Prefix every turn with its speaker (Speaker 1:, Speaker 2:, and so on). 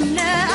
Speaker 1: I'm not.